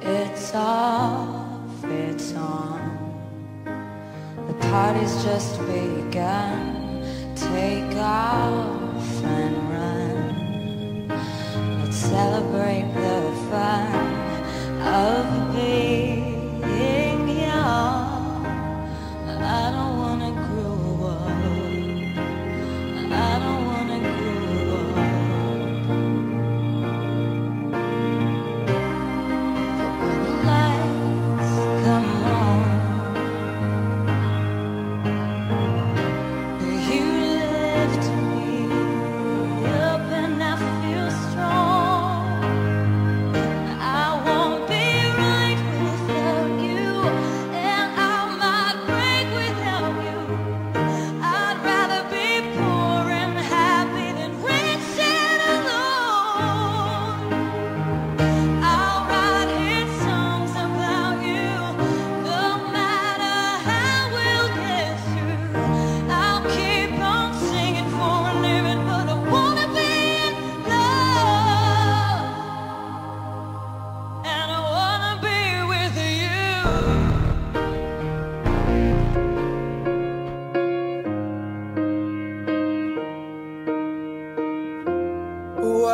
It's off, it's on. The party's just begun. Take off and run. Let's celebrate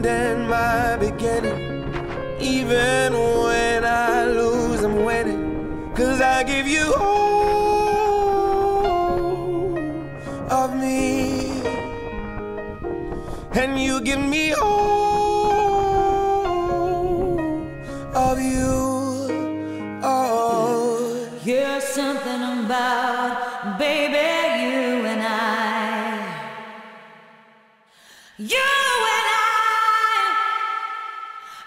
end and my beginning. Even when I lose, I'm winning. Cause I give you all of me. And you give me all of you. Oh, You're something about, baby,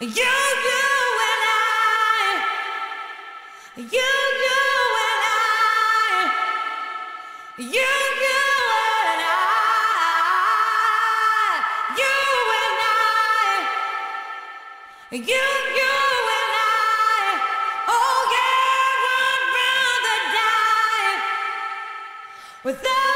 You, you and I. You, you and I. You, you and I. You and I. You, you and I, oh yeah, would rather die without